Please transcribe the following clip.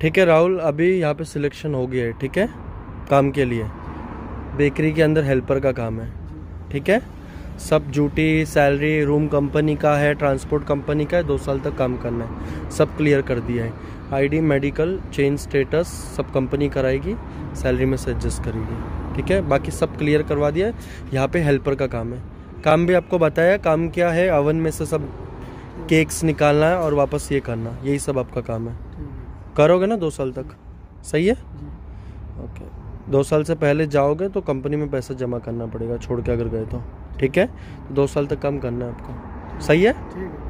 ठीक है राहुल, अभी यहाँ पे सिलेक्शन हो गया है, ठीक है? काम के लिए। बेकरी के अंदर हेल्पर का काम है, ठीक है? सब ड्यूटी सैलरी रूम कंपनी का है ट्रांसपोर्ट कंपनी का है, दो साल तक काम करना है। सब क्लियर कर दिया है। आईडी मेडिकल चेंज स्टेटस सब कंपनी कराएगी सैलरी में से एडजस्ट करेगी, ठीक है? बाकी सब क्लियर करवा दिया है। यहाँ पे हेल्पर का काम है। काम भी आपको बताया, काम क्या है अवन में से सब केक्स निकालना है और वापस ये करना, यही सब आपका काम है। करोगे ना दो साल तक? सही है? ओके दो साल से पहले जाओगे तो कंपनी में पैसा जमा करना पड़ेगा छोड़ के अगर गए तो। ठीक है? तो दो साल तक कम करना है आपको। सही है? ठीक है।